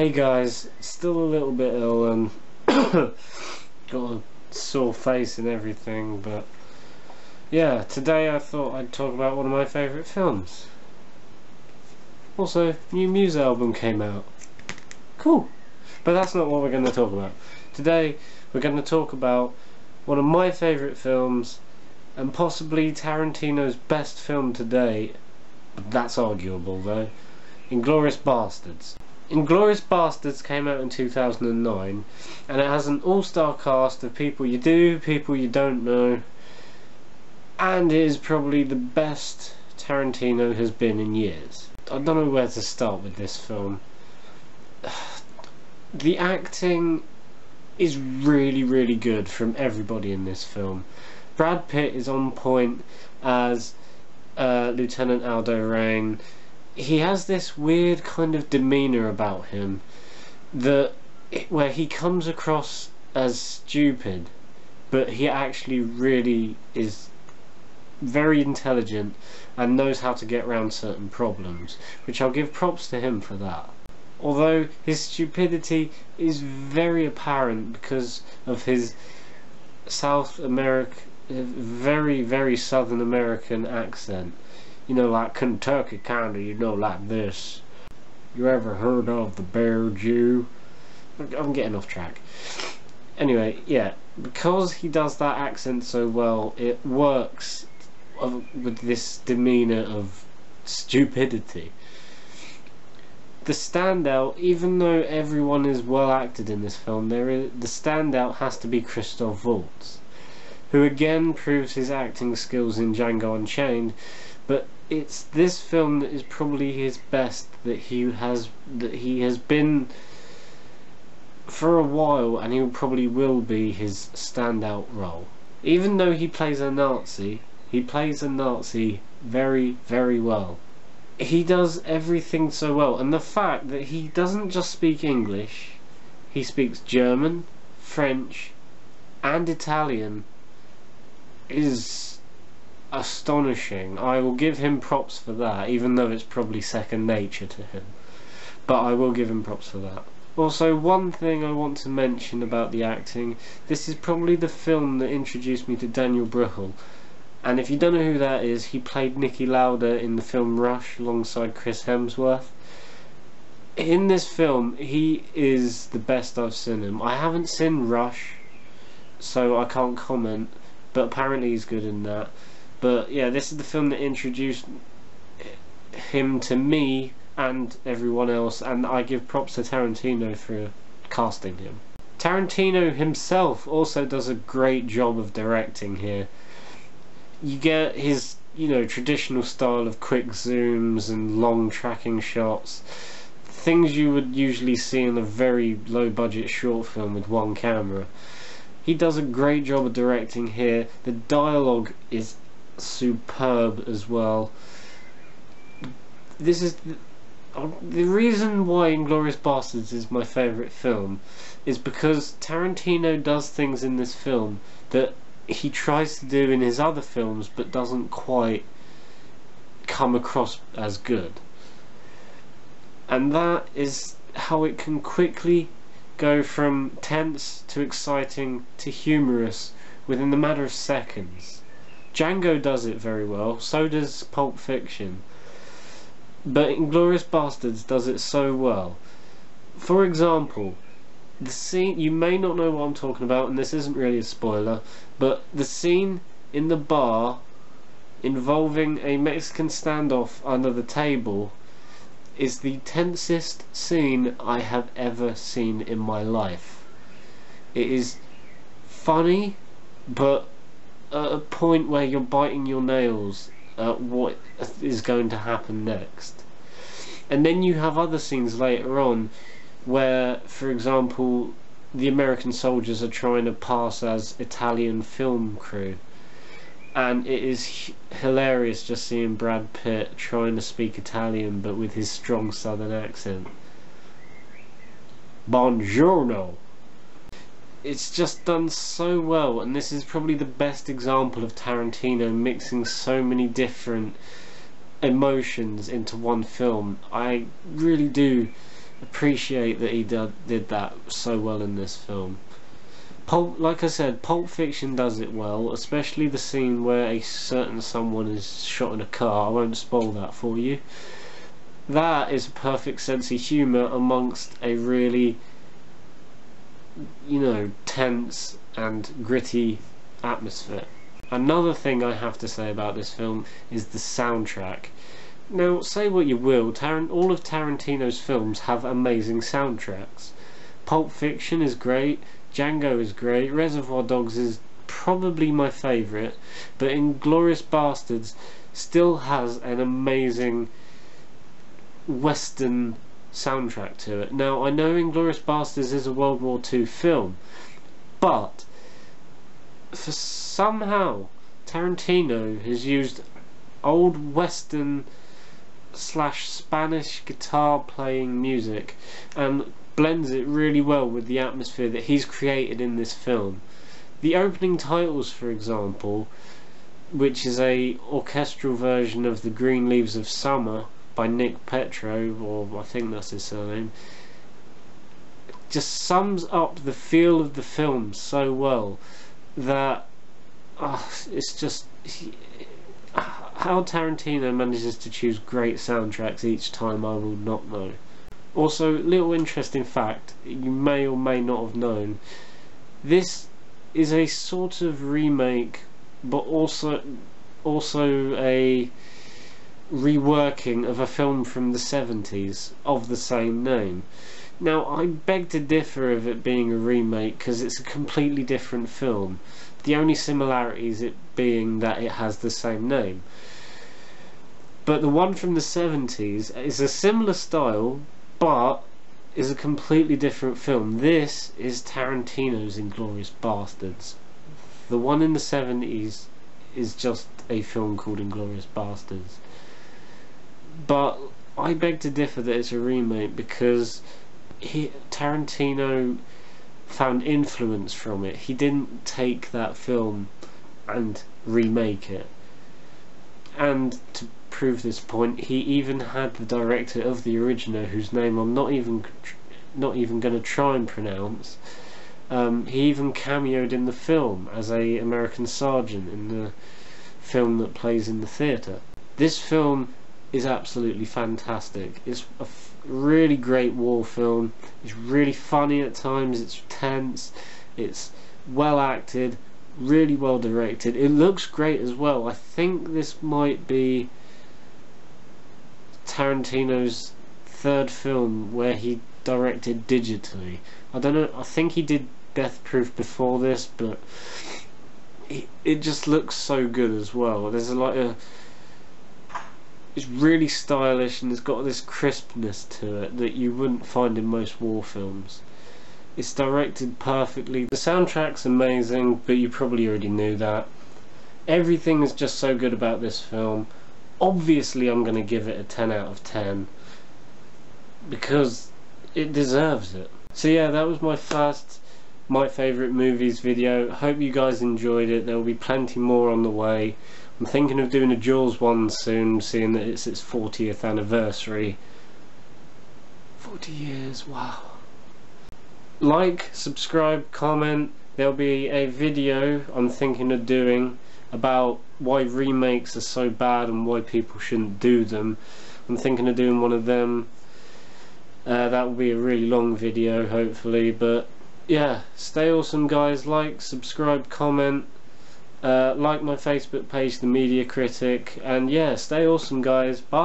Hey guys, still a little bit ill and um, got a sore face and everything, but yeah, today I thought I'd talk about one of my favourite films. Also, new Muse album came out. Cool. But that's not what we're going to talk about. Today, we're going to talk about one of my favourite films and possibly Tarantino's best film to date. That's arguable though. Inglourious Basterds. Inglourious Basterds came out in 2009 and it has an all-star cast of people you do, people you don't know and it is probably the best Tarantino has been in years. I don't know where to start with this film. The acting is really really good from everybody in this film. Brad Pitt is on point as uh, Lieutenant Aldo Raine he has this weird kind of demeanor about him that where he comes across as stupid but he actually really is very intelligent and knows how to get around certain problems which I'll give props to him for that. Although his stupidity is very apparent because of his South America very very Southern American accent you know, like Kentucky kind of, you know, like this. You ever heard of the Bear Jew? I'm getting off track. Anyway, yeah, because he does that accent so well, it works with this demeanour of stupidity. The standout, even though everyone is well acted in this film, there is the standout has to be Christoph Waltz, who again proves his acting skills in Django Unchained, but it's this film that is probably his best that he has that he has been for a while and he probably will be his standout role. Even though he plays a Nazi, he plays a Nazi very, very well. He does everything so well and the fact that he doesn't just speak English, he speaks German, French and Italian is astonishing. I will give him props for that, even though it's probably second nature to him. But I will give him props for that. Also, one thing I want to mention about the acting, this is probably the film that introduced me to Daniel Bruhl. And if you don't know who that is, he played Niki Lauda in the film Rush alongside Chris Hemsworth. In this film, he is the best I've seen him. I haven't seen Rush, so I can't comment, but apparently he's good in that. But yeah, this is the film that introduced him to me and everyone else, and I give props to Tarantino for casting him. Tarantino himself also does a great job of directing here. You get his, you know, traditional style of quick zooms and long tracking shots. Things you would usually see in a very low budget short film with one camera. He does a great job of directing here. The dialogue is superb as well. This is the, the reason why Inglourious Basterds is my favourite film is because Tarantino does things in this film that he tries to do in his other films but doesn't quite come across as good. And that is how it can quickly go from tense to exciting to humorous within the matter of seconds. Django does it very well, so does Pulp Fiction. But Inglourious Basterds does it so well. For example, the scene, you may not know what I'm talking about, and this isn't really a spoiler, but the scene in the bar involving a Mexican standoff under the table is the tensest scene I have ever seen in my life. It is funny, but a point where you're biting your nails at what is going to happen next. And then you have other scenes later on where, for example, the American soldiers are trying to pass as Italian film crew. And it is hilarious just seeing Brad Pitt trying to speak Italian but with his strong southern accent. Buongiorno! It's just done so well and this is probably the best example of Tarantino mixing so many different emotions into one film I really do appreciate that he did, that so well in this film. Pulp, like I said, Pulp Fiction does it well, especially the scene where a certain someone is shot in a car. I won't spoil that for you. That is a perfect sense of humour amongst a really, you know, tense and gritty atmosphere. Another thing I have to say about this film is the soundtrack. Now, say what you will, all of Tarantino's films have amazing soundtracks. Pulp Fiction is great, Django is great, Reservoir Dogs is probably my favourite, but Inglourious Basterds still has an amazing western soundtrack to it. Now, I know Inglourious Basterds is a World War II film, but for somehow Tarantino has used old western slash Spanish guitar playing music and blends it really well with the atmosphere that he's created in this film. The opening titles, for example, which is a orchestral version of the Green Leaves of Summer by Nick Perito, or I think that's his surname, just sums up the feel of the film so well that uh, it's just he, how Tarantino manages to choose great soundtracks each time I will not know. Also, little interesting fact you may or may not have known this is a sort of remake but also also a reworking of a film from the 70s of the same name. Now, I beg to differ of it being a remake because it's a completely different film. The only similarity is it being that it has the same name. But the one from the 70s is a similar style, but is a completely different film. This is Tarantino's Inglourious Basterds. The one in the 70s is just a film called Inglorious Bastards. But I beg to differ that it's a remake because he, Tarantino found influence from it. He didn't take that film and remake it. And to prove this point, he even had the director of the original, whose name I'm not even not even going to try and pronounce. Um, he even cameoed in the film as a American sergeant in the film that plays in the theatre. This film is absolutely fantastic. It's a really great war film. It's really funny at times. It's tense. It's well acted. Really well directed. It looks great as well. I think this might be Tarantino's third film where he directed digitally. I don't know. I think he did Death Proof before this, but it, it just looks so good as well. There's a, lot a it's really stylish and it's got this crispness to it that you wouldn't find in most war films. It's directed perfectly. The soundtrack's amazing, but you probably already knew that. Everything is just so good about this film. Obviously, I'm going to give it a 10 out of 10 because it deserves it. So yeah, that was my first my favourite movies video. Hope you guys enjoyed it. There will be plenty more on the way. I'm thinking of doing a Jaws one soon, seeing that it's its 40th anniversary. 40 years, wow. Like, subscribe, comment. There'll be a video I'm thinking of doing about why remakes are so bad and why people shouldn't do them. I'm thinking of doing one of them. Uh, that will be a really long video, hopefully, but yeah, stay awesome guys. Like, subscribe, comment. Uh, like my Facebook page, The Media Critic, and yeah, stay awesome guys. Bye.